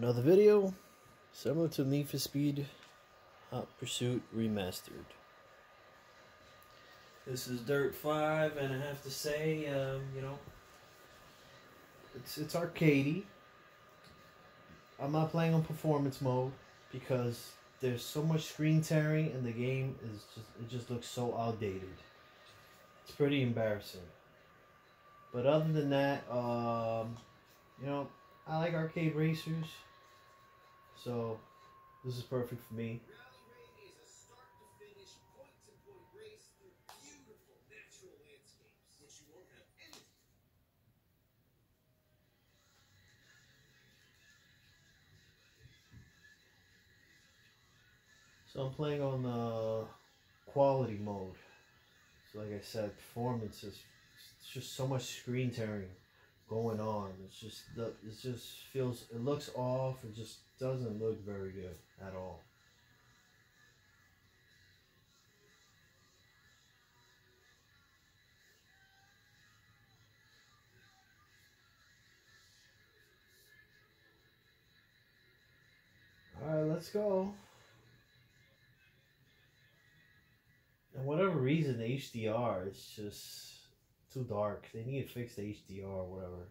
Another video, similar to Need for Speed Hot Pursuit Remastered. This is Dirt 5, and I have to say, um, you know, it's, it's arcadey. I'm not playing on performance mode because there's so much screen tearing and the game is just it just looks so outdated. It's pretty embarrassing. But other than that, um, you know, I like arcade racers. So this is perfect for me. So I'm playing on the quality mode. So like I said, performance is just so much screen tearing going on. It's just it just feels it looks off. It just doesn't look very good at all. All right, let's go. And whatever reason, the HDR is just too dark. They need to fix the HDR or whatever.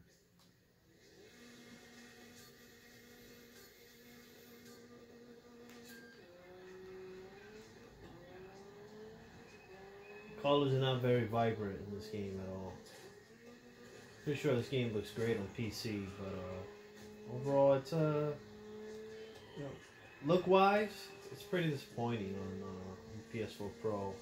Colors are not very vibrant in this game at all. Pretty sure this game looks great on PC, but uh, overall, it's uh, you know, look wise, it's pretty disappointing on, uh, on PS4 Pro.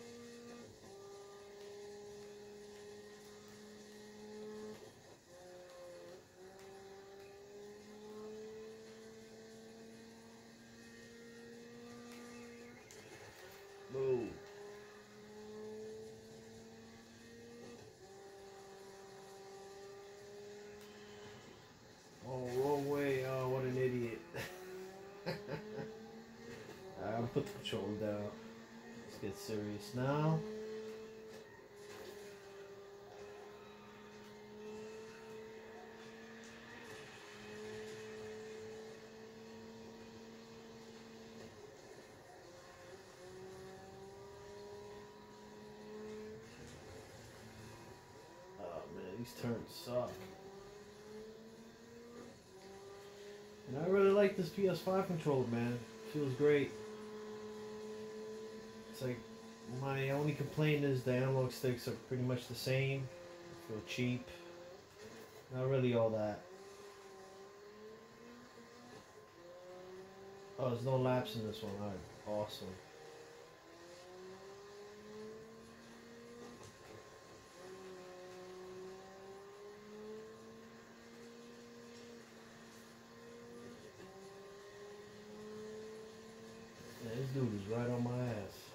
Put the control down. Let's get serious now. Oh man, these turns suck. And I really like this PS5 controller, man. Feels great. It's like my only complaint is the analog sticks are pretty much the same. Feel cheap. Not really all that. Oh, there's no laps in this one. Alright, awesome. This dude is right on my ass.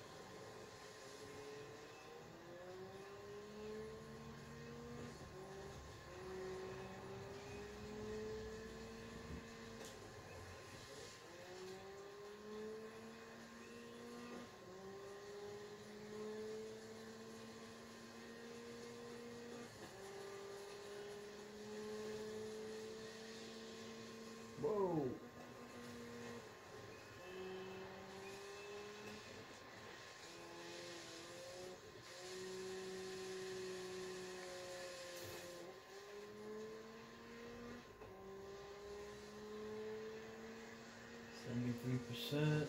73%.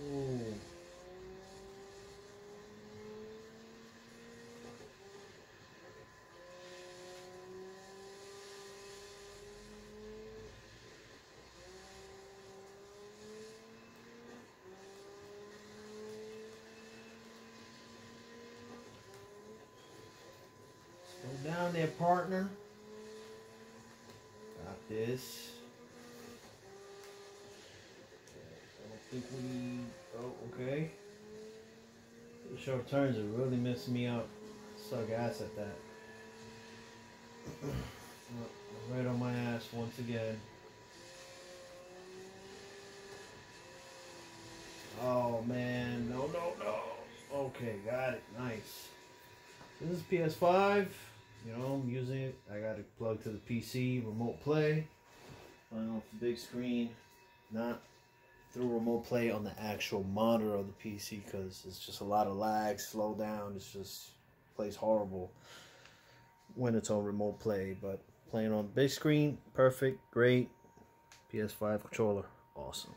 Whoa. Slow down there, partner. Got this. Think we. Oh, okay. The sharp turns are really messing me up. Suck ass at that. right on my ass once again. Oh man, no, no, no. Okay, got it. Nice. This is PS5. You know, I'm using it. I got it plugged to the PC, remote play. Playing off the big screen, not through remote play on the actual monitor of the PC because it's just a lot of lag, slow down. It's just plays horrible when it's on remote play. But playing on big screen, perfect, great. PS5 controller, awesome.